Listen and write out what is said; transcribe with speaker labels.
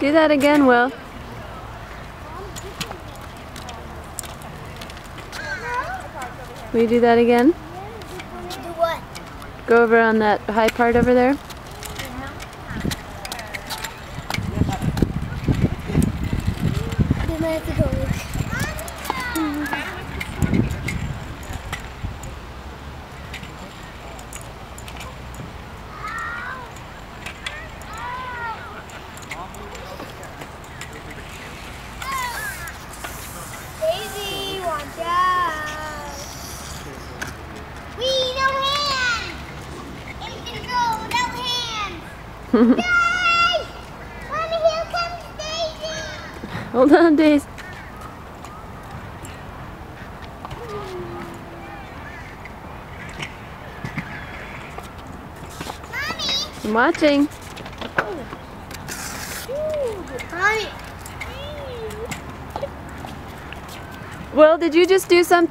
Speaker 1: Do that again, Will. Will you do that again? Go over on that high part over there.
Speaker 2: Then I have to go. Guys! Here comes Daisy.
Speaker 1: Hold on, Daisy.
Speaker 2: Mommy.
Speaker 1: I'm watching. Will, did you just do something?